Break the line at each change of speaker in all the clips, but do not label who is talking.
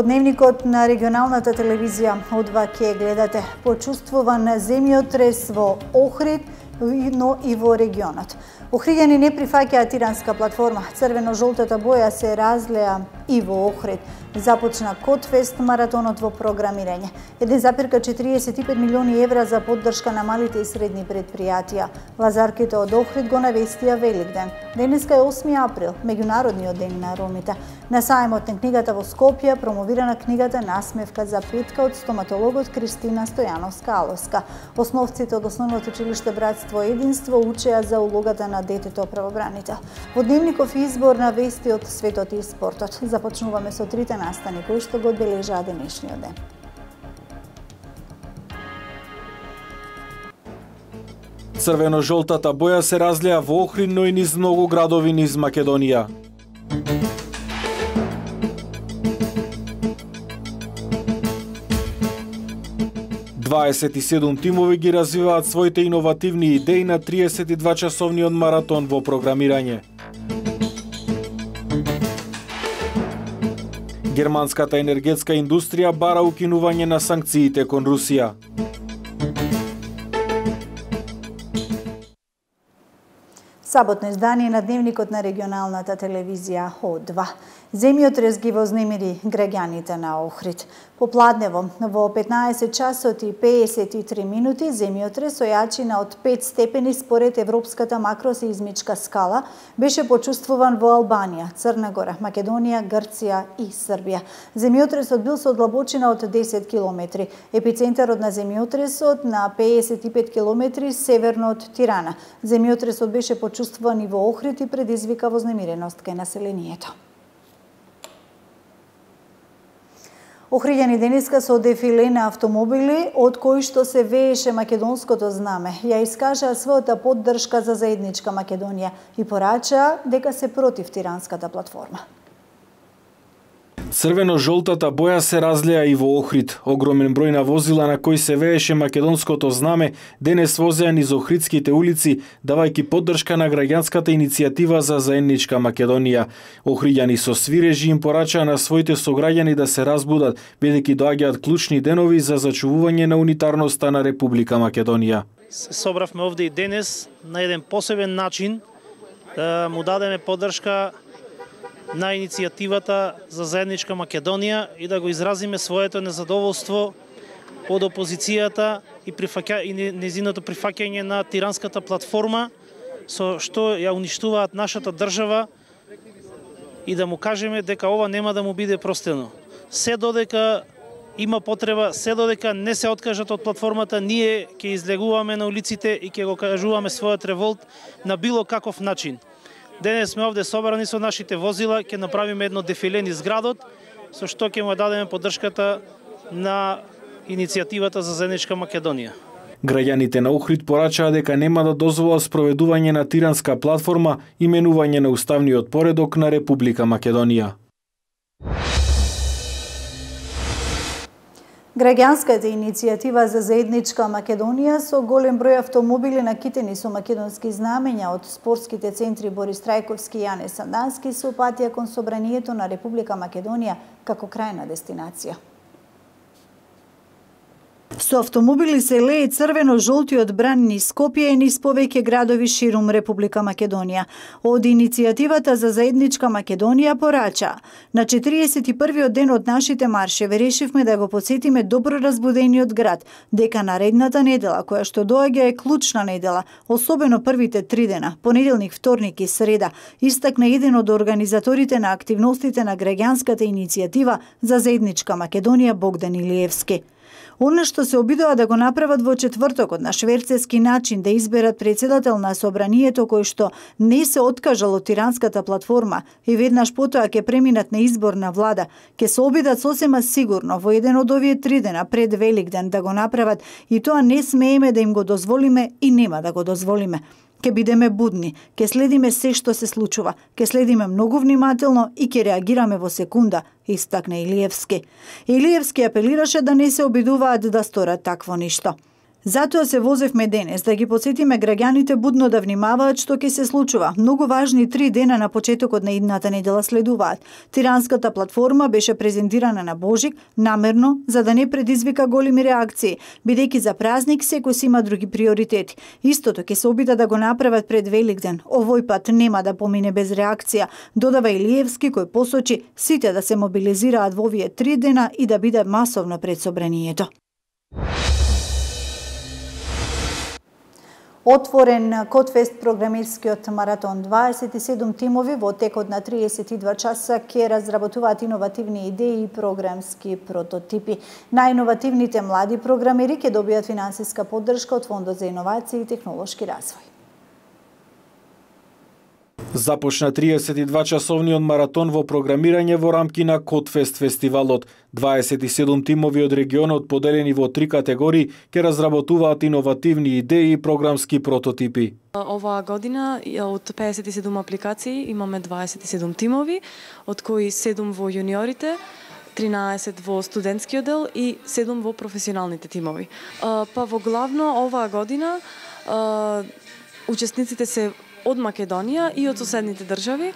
Во дневникот на регионалната телевизија од ке гледате почувствуван земјотрес во Охрид, но и во регионот. Охриѓани не прифаќаа тиранска платформа. Црвено-жолтата боја се разлеа и во Охрид. Започна Котфест маратонот во програмирање. 1,45 милиони евра за поддршка на малите и средни предпријатија. Лазарките од Охрид го навестија Великден. Денеска е 8 април, меѓународниот ден на ромите. На сајмот на книгата во Скопје промовирана книгата Насмевка за петка од стоматологот Кристина Стојановска-Алоска. Основците од основното училиште Братство и единство учеа за улогата на детето правобранител. Во дневников избор на вести од светот и спортот. Започнуваме со трите настани кои што го одбележаа денешниот ден.
Црвено-жолтата боја се разлеа во Охрид, но и низ многу градови низ Македонија. 27 тимови ги развиваат своите иновативни идеи на 32 часовниот маратон во програмирање. Германската енергетска индустрија бара укинување на санкциите кон Русија.
Саботно издание на дневникот на регионалната телевизија О2. Земјотрес ги вознемири граѓаните на Охрид. Попладнево, во 15 часот и 53 минути, земјотрес со јачина од 5 степени според Европската макросеизмичка скала беше почувствуван во Албанија, Црна Гора, Македонија, Грција и Србија. Земјотресот бил со длабочина од 10 километри. Епицентарот на земјотресот на 55 километри северно од Тирана. Земјотресот беше почувствуван и во Охрид и предизвика вознемиреност кај населението. Охриѓани денеска со дефиле на автомобили, од кои што се вееше македонското знаме, ја искажаа својата поддршка за заедничка Македонија и порачаа дека се против тиранската платформа.
Црвено-жолтата боја се разлеа и во Охрид. Огромен број на возила на кои се вееше македонското знаме денес возеа низ Охридските улици, давајќи поддршка на граѓанската иницијатива за заедничка Македонија. Охриѓани со свирежи им порачаа на своите сограѓани да се разбудат, бидејќи доаѓаат клучни денови за зачувување на унитарноста на Република Македонија.
Се собравме овде и денес на еден посебен начин да му дадеме поддршка на иницијативата за заедничка Македонија и да го изразиме своето незадоволство од опозицијата и, прифаќа, и незиното прифаќање на тиранската платформа со што ја уништуваат нашата држава и да му кажеме дека ова нема да му биде простено. Се додека има потреба, се додека не се откажат од платформата, ние ќе излегуваме на улиците и ќе го кажуваме својот револт на било каков начин. Денес сме овде собрани со нашите возила, ќе направиме едно дефиле низ градот, со што ќе му дадеме поддршката на иницијативата за заедничка Македонија.
Граѓаните на Охрид порачаа дека нема да дозволат спроведување на тиранска платформа и менување на уставниот поредок на Република Македонија.
Граѓанската иницијатива за заедничка Македонија со голем број автомобили накитени со македонски знамења од спортските центри Борис Трајковски и Јане Сандански се упатија кон собранието на Република Македонија како крајна дестинација. Со автомобили се лее црвено-жолтиот бран низ Скопје и низ повеќе градови ширум Република Македонија. Од иницијативата за заедничка Македонија порача. На 41-виот ден од нашите маршеви решивме да го посетиме добро разбудениот град, дека наредната недела, која што доаѓа е клучна недела, особено првите три дена, понеделник, вторник и среда, истакна еден од организаторите на активностите на граѓанската иницијатива за заедничка Македонија Богдан Илиевски. Она што се обидува да го направат во четвртокот на шверцески начин да изберат председател на собранието кој што не се откажал од тиранската платформа и веднаш потоа ќе преминат на изборна влада, ќе се обидат сосема сигурно во еден од овие три дена пред Великден да го направат и тоа не смееме да им го дозволиме и нема да го дозволиме. Ке бидеме будни, ке следиме се што се случува, ке следиме многу внимателно и ке реагираме во секунда, истакна Илиевски. Илиевски апелираше да не се обидуваат да сторат такво ништо. Затоа се возевме денес да ги подсетиме граѓаните будно да внимаваат што ќе се случува. Многу важни три дена на почетокот на идната недела следуваат. Тиранската платформа беше презентирана на Божик намерно за да не предизвика големи реакции, бидејќи за празник секој си има други приоритети. Истото ќе се обида да го направат пред Великден. Овој пат нема да помине без реакција, додава Илиевски кој посочи сите да се мобилизираат во овие три дена и да биде масовно пред собранието. Отворен Котфест програмирскиот маратон 27 тимови во текот на 32 часа ќе разработуваат иновативни идеи и програмски прототипи. Најиновативните млади програмери ќе добијат финансиска поддршка од Фондот за иновации и технолошки развој.
Започна 32 часовниот маратон во програмирање во рамки на Котфест фестивалот. 27 тимови од регионот поделени во три категории ќе разработуваат иновативни идеи и програмски прототипи.
Оваа година од 57 апликации имаме 27 тимови, од кои 7 во јуниорите, 13 во студентскиот дел и 7 во професионалните тимови. Па во главно оваа година учесниците се од Македонија и од соседните држави.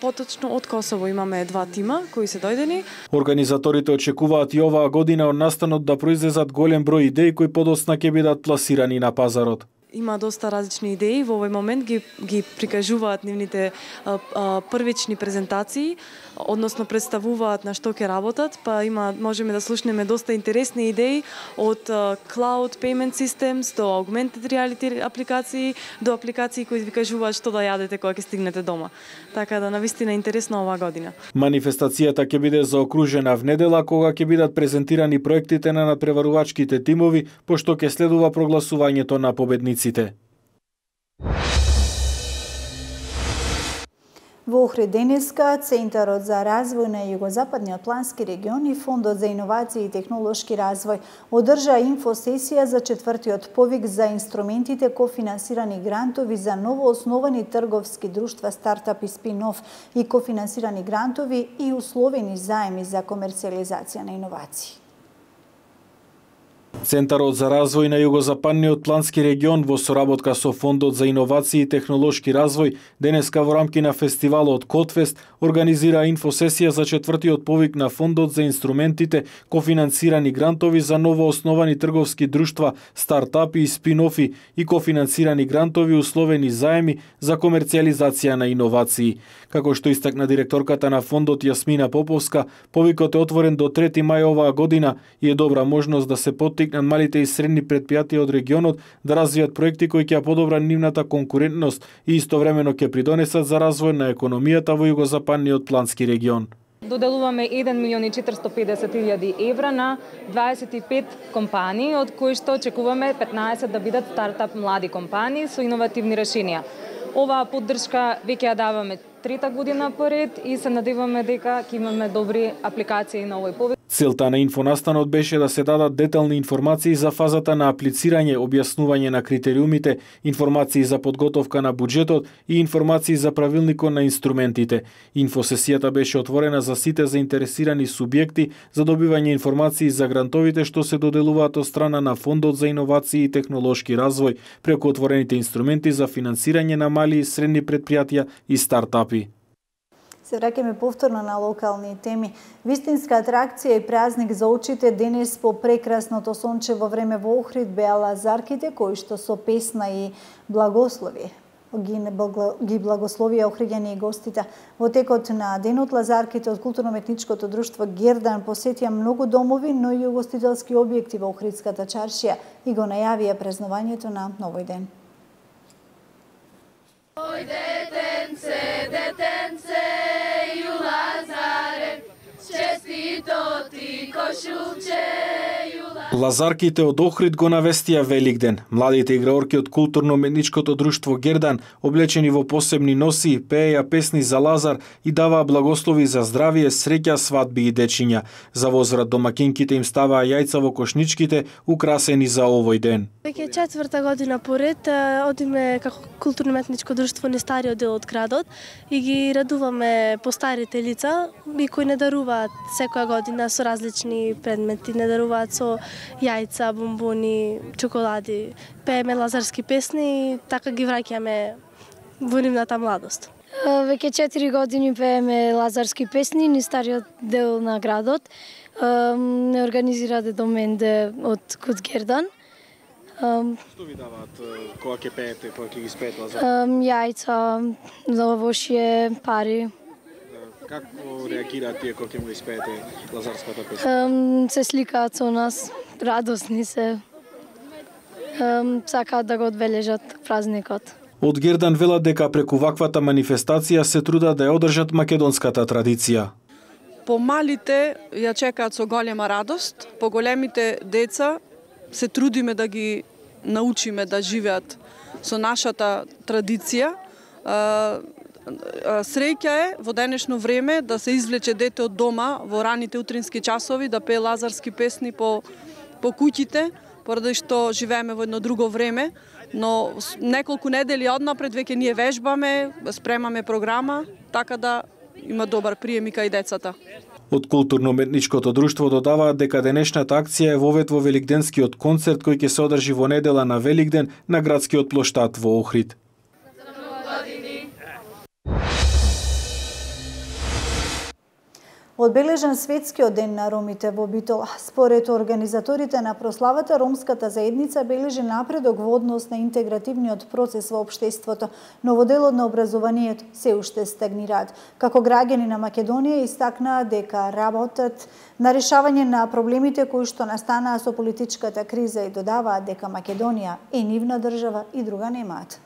Поточно од Косово имаме два тима кои се дојдени.
Организаторите очекуваат и оваа година од настанот да произлезат голем број идеи кои подоцна ќе бидат пласирани на пазарот
има доста различни идеи. Во овој момент ги, ги прикажуваат нивните а, а, првични презентации, односно представуваат на што ќе работат, па има можеме да слушнеме доста интересни идеи од а, cloud payment systems до augmented reality апликации до апликации кои ви кажуваат што да јадете кога ќе стигнете дома. Така да навистина интересно оваа година.
Манифестацијата ќе биде заокружена в недела кога ќе бидат презентирани проектите на надпреварувачките тимови, пошто ќе следува прогласувањето на победници патниците.
Во Охрид денеска, Центарот за развој на Југозападниот плански регион и Фондот за иновации и технолошки развој одржа инфосесија за четвртиот повик за инструментите кофинансирани грантови за новоосновани трговски друштва, стартап и спинов и кофинансирани грантови и условени заеми за комерцијализација на иновации.
Центарот за развој на Југозападниот плански регион во соработка со Фондот за иновации и технолошки развој денеска во рамки на фестивалот Котфест организира инфосесија за четвртиот повик на Фондот за инструментите кофинансирани грантови за новоосновани трговски друштва, стартапи и спинофи и кофинансирани грантови условени заеми за комерцијализација на иновации. Како што истакна директорката на фондот Јасмина Поповска, повикот е отворен до 3 мај оваа година и е добра можност да се поттикне на малите и средни предпријатија од регионот да развијат проекти кои ќе подобра нивната конкурентност и истовремено ќе придонесат за развој на економијата во југозападниот плански регион.
Доделуваме 1 милион и 450 илјади евра на 25 компании, од кои што очекуваме 15 да бидат стартап млади компании со иновативни решенија. Оваа поддршка веќе ја даваме трета година поред и се надеваме дека ќе имаме добри апликации на овој повеќе.
Целта на инфонастанот беше да се дадат детални информации за фазата на аплицирање, објаснување на критериумите, информации за подготовка на буџетот и информации за правилникот на инструментите. Инфосесијата беше отворена за сите заинтересирани субјекти за добивање информации за грантовите што се доделуваат од страна на Фондот за иновации и технолошки развој преку отворените инструменти за финансирање на мали и средни предпријатија и стартапи.
Се враќаме повторно на локални теми. Вистинска атракција и празник за очите денес по прекрасното сончево време во Охрид беа лазарките кои што со песна и благослови ги, ги благословија охриѓани и гостите. Во текот на денот лазарките од културно-метничкото друштво Гердан посетија многу домови, но и угостителски објекти во Охридската чаршија и го најавија празнувањето на Новој ден. Ой, детенце, детенце,
Лазарките од Охрид го навестија Великден. Младите играорки од културно-медничкото друштво Гердан, облечени во посебни носи, пееја песни за Лазар и даваа благослови за здравие, среќа, свадби и дечиња. За возврат домакинките им ставаа јајца во кошничките, украсени за овој ден.
Веќе четврта година поред одиме како културно-метничко друштво на стариот дел од градот и ги радуваме по старите лица и кои не даруваат секоја година со различни предмети, не даруваат со јајца, бомбони, чоколади. Пееме лазарски песни и така ги враќаме во нивната младост.
Веќе 4 години пееме лазарски песни ни стариот дел на градот. Не организираде до мен од Кут Гердан.
Што ви даваат кога ќе пеете, кога ќе ги спеете лазар?
Јајца, лавошје, пари.
Како реагираат тие кога ќе му испеете лазарската песна?
Се сликаат со нас, радосни се. Сакаат да го одбележат празникот.
Од Гердан велат дека преку ваквата манифестација се трудат да ја одржат македонската традиција.
По малите ја чекаат со голема радост, по големите деца се трудиме да ги научиме да живеат со нашата традиција. Среќа е во денешно време да се извлече дете од дома во раните утрински часови, да пее лазарски песни по, по куќите, поради што живееме во едно друго време, но неколку недели однапред веќе ние вежбаме, спремаме програма, така да има добар прием и кај децата.
Од културно-метничкото друштво додаваат дека денешната акција е вовет во Великденскиот концерт кој ќе се одржи во недела на Великден на градскиот плоштад во Охрид.
Одбележан светскиот ден на ромите во Битола. Според организаторите на прославата, ромската заедница бележи напредок во однос на интегративниот процес во општеството, но во делот на образованието се уште стагнираат. Како граѓани на Македонија истакнаа дека работат на решавање на проблемите кои што настанаа со политичката криза и додаваат дека Македонија е нивна држава и друга немаат.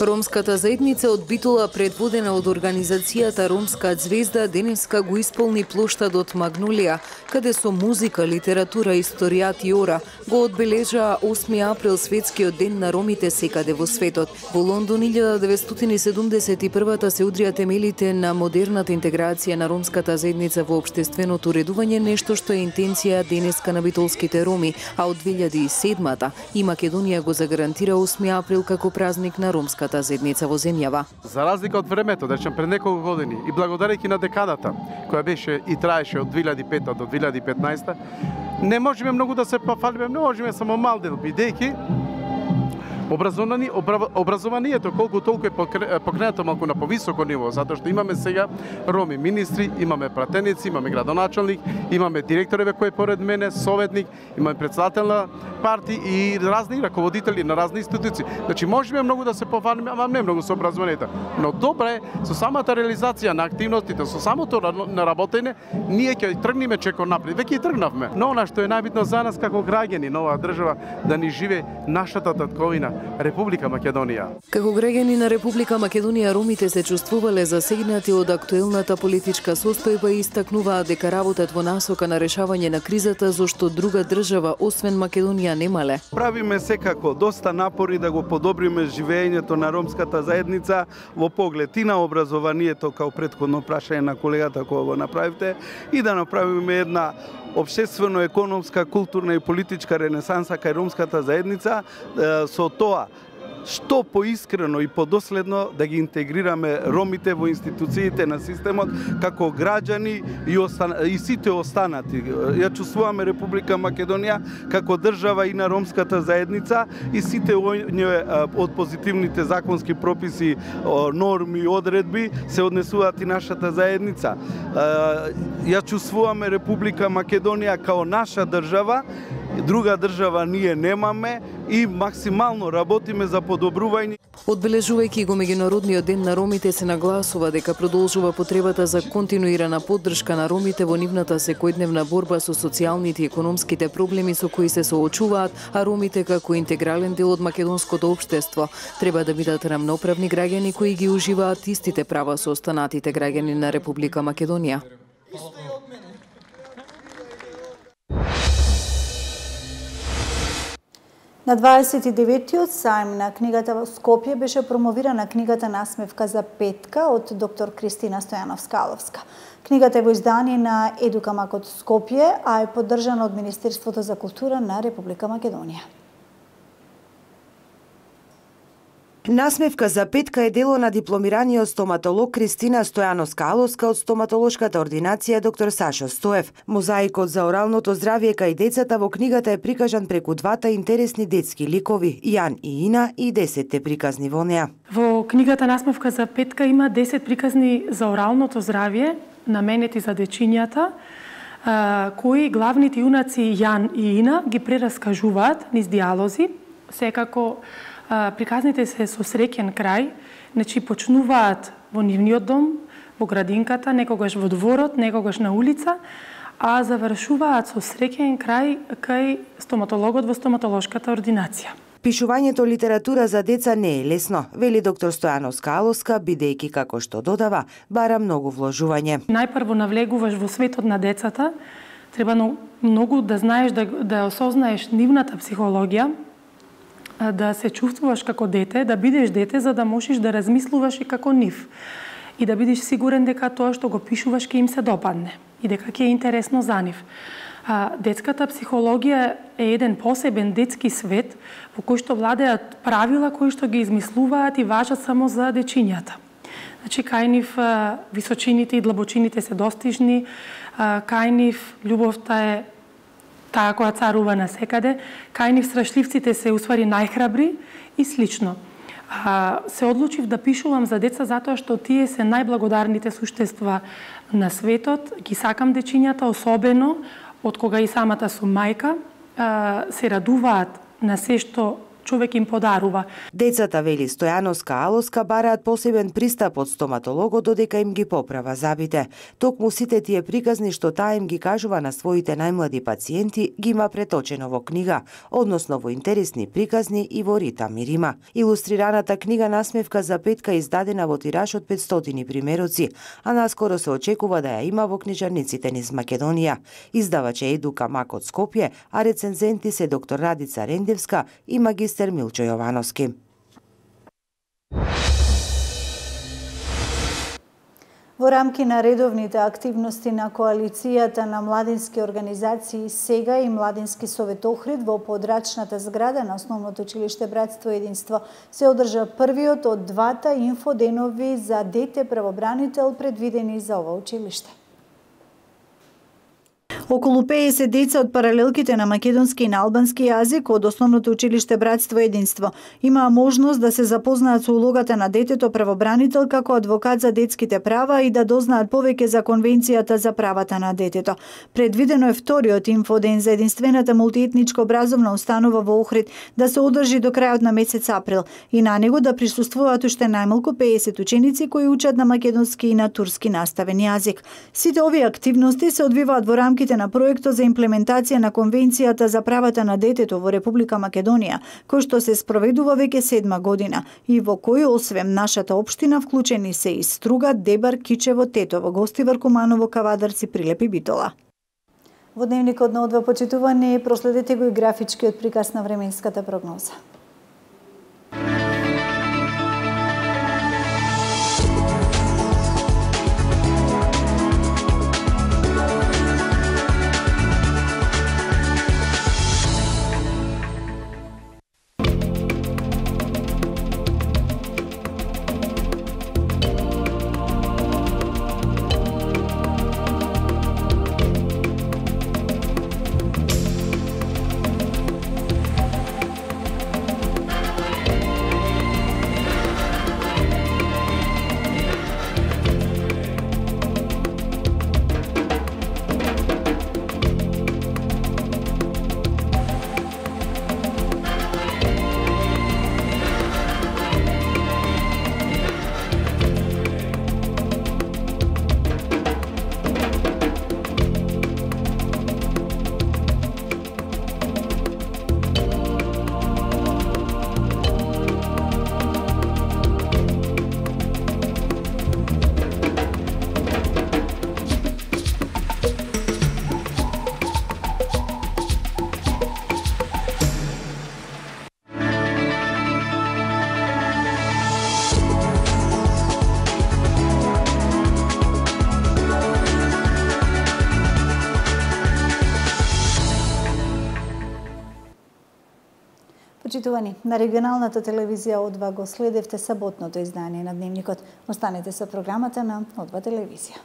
Ромската заедница од Битола, предводена од организацијата Ромска звезда, денеска го исполни плоштадот Магнолија, каде со музика, литература, историјат и ора го одбележаа 8 април светскиот ден на ромите секаде во светот. Во Лондон 1971 се удрија темелите на модерната интеграција на ромската заедница во обштественото уредување, нешто што е интенција денеска на битолските роми, а од 2007 и Македонија го загарантира 8 април како како празник на ромската заедница во земјава.
За разлика од времето, да речем пред неколку години и благодарејќи на декадата која беше и траеше од 2005 до 2015, не можеме многу да се пофалиме, не можеме само мал дел бидејќи Образовани, образованието колку толку е покренато малку на повисоко ниво, затоа што имаме сега роми министри, имаме пратеници, имаме градоначалник, имаме директореве кој поред мене, советник, имаме председател на парти и разни раководители на разни институции. Значи можеме многу да се пофалиме, ама не многу со образованието. Но добре, со самата реализација на активностите, со самото наработење, ние ќе тргнеме чеко напред. Веќе и тргнавме. Но она што е најбитно за нас како граѓани на оваа држава да ни живе нашата татковина, Република Македонија.
Како граѓани на Република Македонија, ромите се чувствувале засегнати од актуелната политичка состојба и истакнуваат дека работат во насока на решавање на кризата зашто друга држава освен Македонија немале.
Правиме секако доста напори да го подобриме живењето на ромската заедница во поглед и на образованието, као предходно прашање на колегата кој го направивте, и да направиме една обштествено-економска, културна и политичка ренесанса кај ромската заедница со тоа што поискрено и подоследно да ги интегрираме ромите во институциите на системот како граѓани и, остан... и сите останати. Ја чувствуваме Република Македонија како држава и на ромската заедница и сите од позитивните законски прописи, норми и одредби се однесуваат и нашата заедница. Ја чувствуваме Република Македонија као наша држава друга држава ние немаме и максимално работиме за подобрување.
Одбележувајќи го меѓународниот ден на ромите се нагласува дека продолжува потребата за континуирана поддршка на ромите во нивната секојдневна борба со социјалните и економските проблеми со кои се соочуваат, а ромите како интегрален дел од македонското општество треба да бидат рамноправни граѓани кои ги уживаат истите права со останатите граѓани на Република Македонија.
На 29-тиот сајм на книгата во Скопје беше промовирана книгата Насмевка за петка од доктор Кристина Стојановска-Аловска. Книгата е во издание на Едукамак од Скопје, а е поддржана од Министерството за култура на Република Македонија.
Насмевка за петка е дело на дипломираниот стоматолог Кристина Стојановска Алоска од стоматолошката ординација доктор Сашо Стоев. Мозаикот за оралното здравје кај децата во книгата е прикажан преку двата интересни детски ликови Јан и Ина и десетте приказни во неа.
Во книгата Насмевка за петка има 10 приказни за оралното здравје, наменети за дечињата, кои главните јунаци Јан и Ина ги прераскажуваат низ диалози, секако приказните се со среќен крај, значи почнуваат во нивниот дом, во градинката, некогаш во дворот, некогаш на улица, а завршуваат со среќен крај кај стоматологот во стоматолошката ординација.
Пишувањето литература за деца не е лесно, вели доктор Стојанов Скалоска, бидејќи како што додава, бара многу вложување.
Најпрво навлегуваш во светот на децата, треба многу да знаеш да, да осознаеш нивната психологија, да се чувствуваш како дете, да бидеш дете за да можеш да размислуваш и како нив. И да бидеш сигурен дека тоа што го пишуваш ќе им се допадне и дека ќе е интересно за нив. А, детската психологија е еден посебен детски свет во кој што владеат правила кои што ги измислуваат и важат само за дечињата. Значи, кај нив височините и длабочините се достижни, кај нив љубовта е таа која царува на секаде, кај нив страшливците се усвари најхрабри и слично. А, се одлучив да пишувам за деца затоа што тие се најблагодарните суштества на светот. Ги сакам дечињата, особено од кога и самата сум мајка, а, се радуваат на се што човек им подарува.
Децата, вели Стојановска Алоска, бараат посебен пристап од стоматологот додека им ги поправа забите. Токму сите тие приказни што таа им ги кажува на своите најмлади пациенти, ги има преточено во книга, односно во интересни приказни и во ритам и рима. Илустрираната книга Насмевка за петка издадена во тираж од 500 примероци, а наскоро се очекува да ја има во книжарниците низ Македонија. Издавач е Едука Мак од Скопје, а рецензенти се доктор Радица Рендевска и магистр министер Милчо Јовановски.
Во рамки на редовните активности на коалицијата на младински организации Сега и Младински совет Охрид во подрачната зграда на Основното училиште Братство и Единство се одржа првиот од двата инфоденови за дете правобранител предвидени за ова училиште. Околу 50 деца од паралелките на македонски и на албански јазик од Основното училиште Братство Единство имаа можност да се запознаат со улогата на детето правобранител како адвокат за детските права и да дознаат повеќе за Конвенцијата за правата на детето. Предвидено е вториот инфоден за единствената мултиетничка образовна установа во Охрид да се одржи до крајот на месец април и на него да присуствуваат уште најмалку 50 ученици кои учат на македонски и на турски наставен јазик. Сите овие активности се одвиваат во рамките на проектот за имплементација на Конвенцијата за правата на детето во Република Македонија, кој што се спроведува веќе седма година и во кој освен нашата општина вклучени се и Струга, Дебар, Кичево, Тетово, Гостивар, Куманово, Кавадарци, Прилепи, Битола. Во дневникот на одва почитувани проследете го и графичкиот приказ на временската прогноза. Почитувани, на регионалната телевизија Одва го следевте саботното издание на Дневникот. Останете со програмата на Одва телевизија.